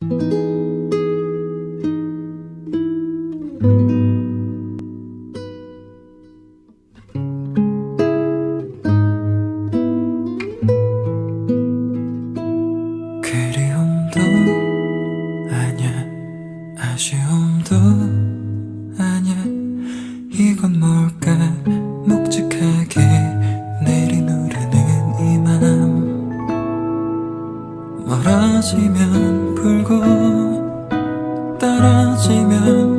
그리움도 아냐 아쉬움도 떨어지면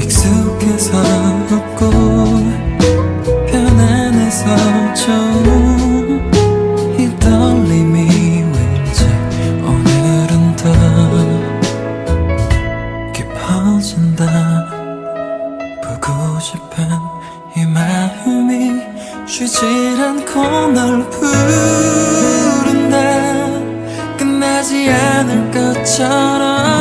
익숙해서 웃고 편안해서 좋은 이 떨림이 왠지 오늘은 더 깊어진다. 보고 싶은 이 마음이 쉬질 않고 널 부른다. 끝나지 않을 것처럼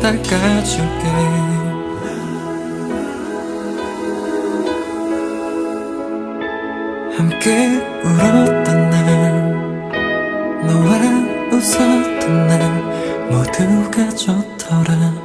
닦아줄게. 함께 울었던 날 너와 웃었던 날 모두가 좋더라.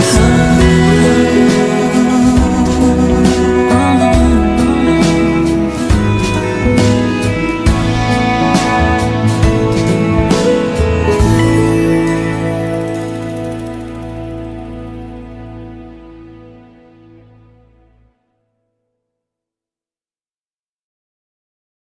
home.